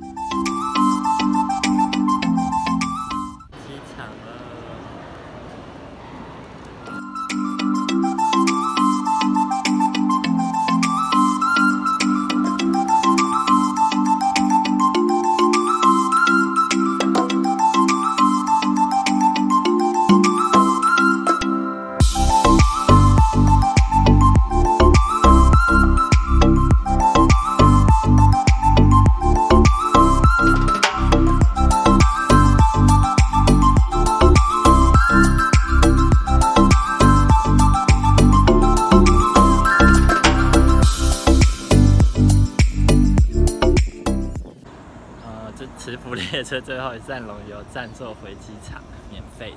机磁浮列车最后一站龙游站坐回机场，免费。